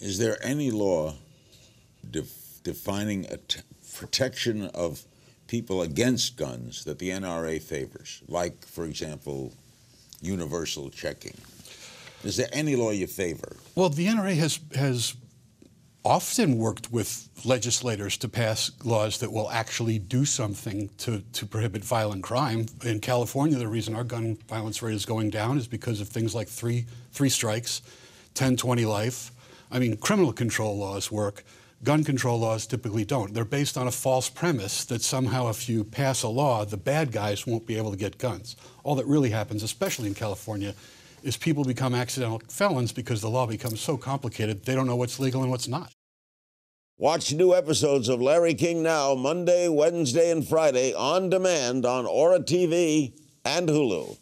Is there any law def- defining a t- protection of people against guns that the NRA favors? Like, for example, universal checking. Is there any law you favor? Well, the NRA has has often worked with legislators to pass laws that will actually do something to, to prohibit violent crime. In California, the reason our gun violence rate is going down is because of things like three three strikes, 10, 20 life. I mean, criminal control laws work. Gun control laws typically don't. They're based on a false premise that somehow if you pass a law, the bad guys won't be able to get guns. All that really happens, especially in California, is people become accidental felons because the law becomes so complicated they don't know what's legal and what's not. Watch new episodes of Larry King Now Monday, Wednesday, and Friday on demand on Ora TV and Hulu.